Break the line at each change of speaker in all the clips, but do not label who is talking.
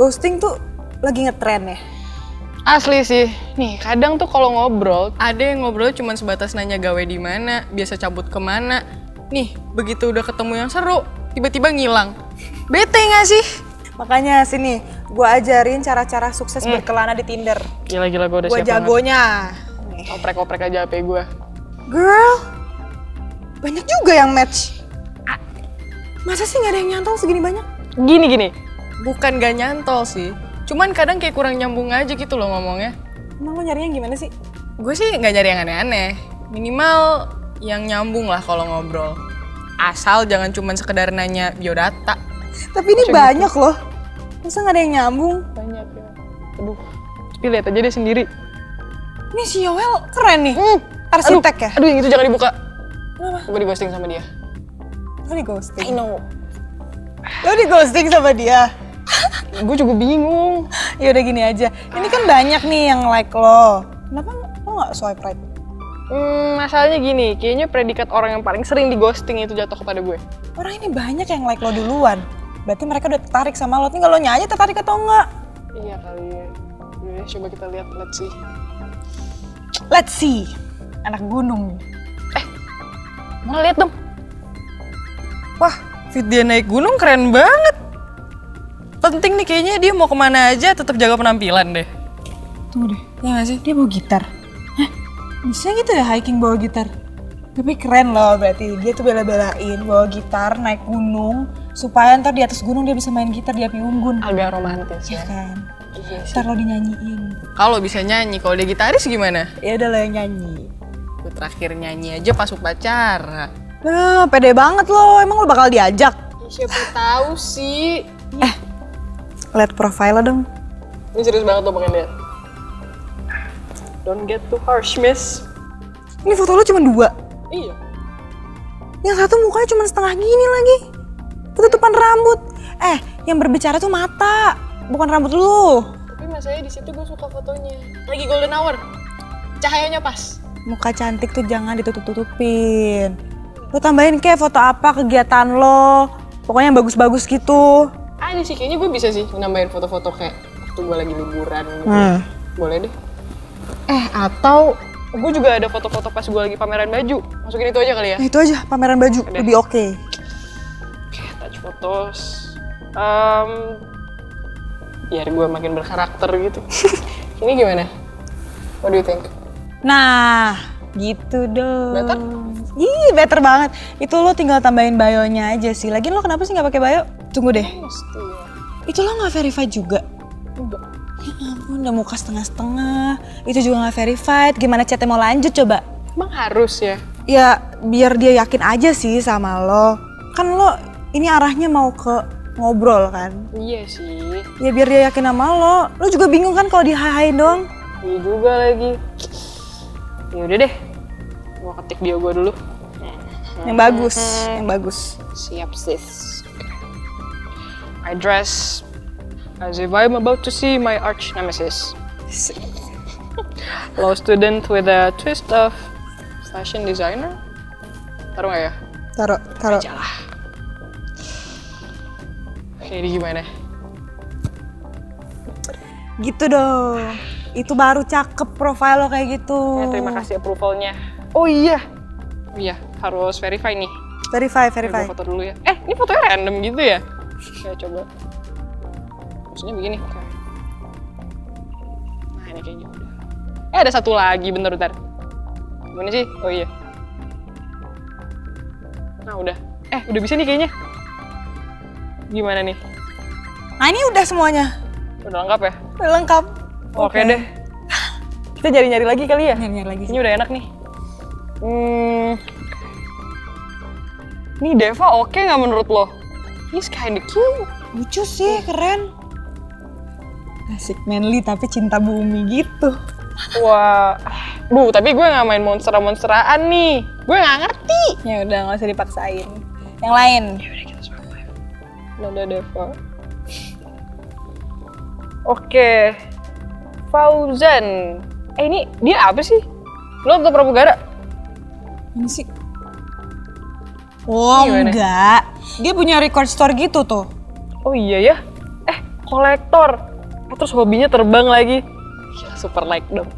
ghosting tuh lagi ngetren ya.
Asli sih. Nih, kadang tuh kalau ngobrol, ada yang ngobrol cuma sebatas nanya gawe di mana, biasa cabut ke mana. Nih, begitu udah ketemu yang seru, tiba-tiba ngilang. Bete nggak sih?
Makanya sini, gue ajarin cara-cara sukses berkelana di Tinder.
Gila-gila gue udah
Gue
siap
jagonya.
Oprek-oprek aja HP gue.
Girl, banyak juga yang match. Ah, Masa sih nggak ada yang nyantol segini banyak?
Gini gini, bukan gak nyantol sih. Cuman kadang kayak kurang nyambung aja gitu loh ngomongnya.
Emang lo nyarinya gimana sih?
Gue sih nggak nyari yang aneh-aneh. Minimal yang nyambung lah kalau ngobrol. Asal jangan cuman sekedar nanya biodata.
Tapi ini
Macam
banyak loh. Masa nggak ada yang nyambung?
Banyak ya. Aduh. Tapi lihat aja deh sendiri.
Ini si Yoel keren nih.
Hmm.
Arsitek
aduh,
ya?
Aduh yang itu jangan dibuka.
Kenapa?
Gue di ghosting sama dia.
Lo di ghosting?
know.
Lo di ghosting sama dia?
Gue juga bingung.
Ya udah gini aja. Ini kan banyak nih yang like lo. Kenapa lo nggak swipe right?
Hmm, masalahnya gini, kayaknya predikat orang yang paling sering di ghosting itu jatuh kepada gue.
Orang ini banyak yang like lo duluan. Berarti mereka udah tertarik sama lo. Tinggal lo nyanyi tertarik atau enggak.
Iya kali ya. Yaudah, coba kita lihat, let's see.
Let's see. Anak gunung.
Mau lihat dong. Wah, fit dia naik gunung keren banget. Penting nih kayaknya dia mau ke mana aja tetap jaga penampilan deh.
Tunggu deh.
Ya nggak sih?
Dia bawa gitar. Hah? Bisa gitu ya hiking bawa gitar? Tapi keren loh berarti. Dia tuh bela-belain bawa gitar naik gunung. Supaya ntar di atas gunung dia bisa main gitar di api unggun.
Agak romantis
Ya
ya.
kan?
Iya sih.
Ntar lo dinyanyiin.
Kalau bisa nyanyi, kalau dia gitaris gimana?
Ya udah lo yang nyanyi.
Gue terakhir nyanyi aja pas upacara.
Nah, pede banget lo. Emang lo bakal diajak?
siapa tahu sih.
Lihat profile lo dong.
Ini serius banget tuh pengen lihat. Don't get too harsh, miss.
Ini foto lo cuma dua.
Iya.
Yang satu mukanya cuma setengah gini lagi. Ketutupan rambut. Eh, yang berbicara tuh mata, bukan rambut lu.
Tapi masalahnya di situ gue suka fotonya. Lagi golden hour. Cahayanya pas.
Muka cantik tuh jangan ditutup-tutupin. Lu tambahin kayak foto apa kegiatan lo. Pokoknya yang bagus-bagus gitu.
Ada sih, kayaknya gue bisa sih nambahin foto-foto kayak waktu gue lagi liburan gitu.
Hmm.
Boleh deh. Eh, atau gue juga ada foto-foto pas gue lagi pameran baju. Masukin itu aja kali ya.
Nah itu aja pameran baju,
Oke deh.
lebih oke.
Oke, touch photos. Um, biar gue makin berkarakter gitu. Ini gimana? What do you think?
Nah, gitu dong.
Better?
Ih, better banget. Itu lo tinggal tambahin bio-nya aja sih. Lagian lo kenapa sih nggak pakai bio? Tunggu deh.
Mesti ya.
Itu lo nggak verified juga?
Enggak.
Ya ampun, udah muka setengah-setengah. Itu juga nggak verified. Gimana chatnya mau lanjut coba?
Emang harus ya?
Ya, biar dia yakin aja sih sama lo. Kan lo ini arahnya mau ke ngobrol kan?
Iya sih.
Ya biar dia yakin sama lo. Lo juga bingung kan kalau di hai doang?
Iya juga lagi. Ya udah deh. Gua ketik bio gue dulu.
Yang bagus, yang bagus.
Siap sis. I dress as if I'm about to see my arch nemesis. Law student with a twist of fashion designer. Taruh nggak ya?
Taruh, taruh.
Aja lah. Oke, ini gimana?
Gitu dong. Itu baru cakep profile lo kayak gitu.
Ya, terima kasih approvalnya. Oh iya. Iya, harus verify nih.
Verify, verify.
foto dulu ya. Eh, ini fotonya random gitu ya? Ya coba. Maksudnya begini. Oke. Nah ini kayaknya udah. Eh ada satu lagi, bentar bentar. Gimana sih? Oh iya. Nah udah. Eh udah bisa nih kayaknya. Gimana nih?
Nah ini udah semuanya.
Udah lengkap ya?
Udah lengkap.
Oke, deh. Kita nyari-nyari lagi kali ya?
Nyari-nyari lagi sih.
Ini udah enak nih. Hmm. Nih Deva oke nggak menurut lo? He's kinda cute.
Lucu sih, keren. Asik manly tapi cinta bumi gitu.
Wah, duh tapi gue nggak main monster-monsteraan nih. Gue nggak ngerti.
Ya udah nggak usah dipaksain. Yang lain.
Yaudah kita swipe Nada Deva. Oke, Fauzan. Eh ini dia apa sih? Lo untuk pramugara?
Ini sih. Oh
Gimana?
enggak. Dia punya record store gitu tuh.
Oh iya ya. Eh, kolektor. Eh, Terus hobinya terbang lagi. Gila, super like dong.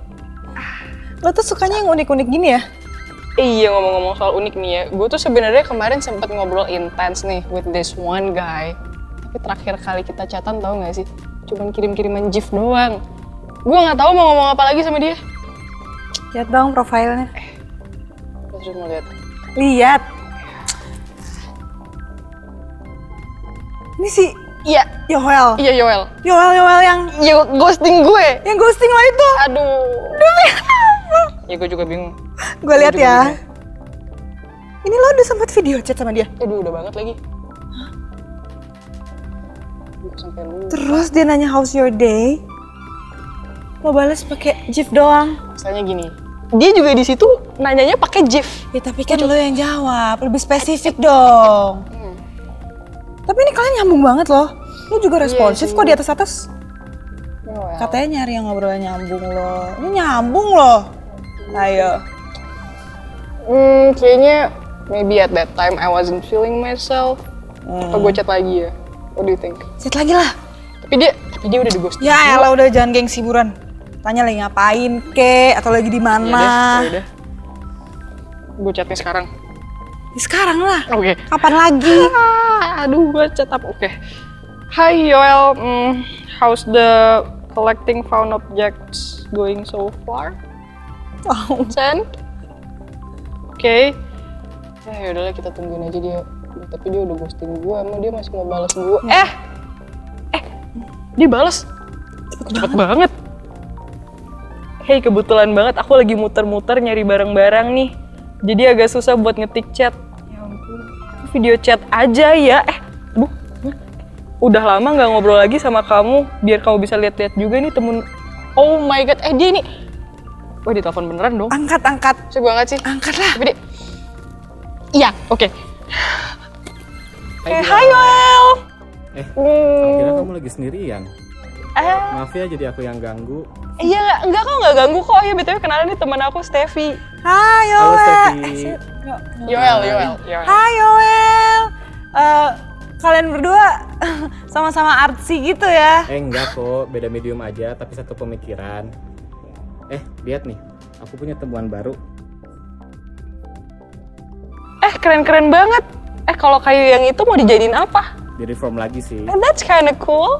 Lo tuh sukanya yang unik-unik gini ya?
Iya ngomong-ngomong soal unik nih ya, gue tuh sebenarnya kemarin sempet ngobrol intens nih with this one guy. Tapi terakhir kali kita chatan tau gak sih? Cuman kirim-kiriman gif doang. Gue nggak tahu mau ngomong apa lagi sama dia.
Lihat dong profilnya.
Terus mau lihat.
Lihat. Ini si
Iya,
Yoel.
iya Yoel.
Yoel Yoel yang
Yo, ghosting gue.
yang ghosting lo itu.
Aduh. Ya gue juga bingung.
Gue lihat ya.
bingung.
Ini lo udah sempet video chat sama dia.
Aduh, udah banget lagi. Sampai lupa.
Terus dia nanya how's your day? Lo balas pakai gif doang.
Masalahnya gini, dia juga di situ nanyanya pakai gif.
Ya tapi kan lo yang jawab, lebih spesifik dong.
Hmm.
Tapi ini kalian nyambung banget loh. Lo juga responsif
sih.
kok di atas atas.
Yoel.
Katanya nyari yang ngobrol nyambung loh. Ini nyambung loh. Ayo.
Hmm, kayaknya maybe at that time I wasn't feeling myself. Apa gue chat lagi ya? What do you think?
Chat lagi lah.
Tapi dia, tapi dia udah di ghosting.
Ya elah udah jangan gengsi buruan. Tanya lagi ngapain ke atau lagi di mana.
Ya udah. Gue chatnya sekarang.
Ya sekarang lah.
Oke.
Kapan lagi?
Ah, aduh, gue chat apa? Oke. Hi Yoel, Hmm, how's the collecting found objects going so far?
Wow.
Send. Oke. Ya yaudahlah kita tungguin aja dia. Tapi dia udah ghosting gue, emang dia masih mau balas gue. Eh, eh, dia balas. Cepet banget. Hey, kebetulan banget aku lagi muter-muter nyari barang-barang nih. Jadi agak susah buat ngetik chat. Ya ampun. Video chat aja ya. Eh, aduh. Udah lama nggak ngobrol lagi sama kamu. Biar kamu bisa lihat-lihat juga nih temen. Oh my god, eh dia ini. Wah, dia telepon beneran dong.
Angkat angkat.
Saya gue angkat sih.
Angkat lah.
Tapi dia... Iya, oke.
Hai,
Eh. Hai Well.
Eh,
Hmm,
kira kamu lagi sendirian.
eh,
Maaf ya jadi aku yang ganggu.
Iya nggak, enggak kok nggak ganggu kok. Ya btw kenalin nih teman aku Steffi.
Hai Yoel.
Steffi.
Eh,
Yoel, Yoel, Yoel.
Hai Yoel. Eh, kalian berdua sama-sama artsy gitu ya?
Eh enggak kok, beda medium aja tapi satu pemikiran. Eh, lihat nih. Aku punya temuan baru.
Eh keren-keren banget. Eh kalau kayu yang itu mau dijadiin apa?
Di reform lagi sih.
Eh, that's kinda cool.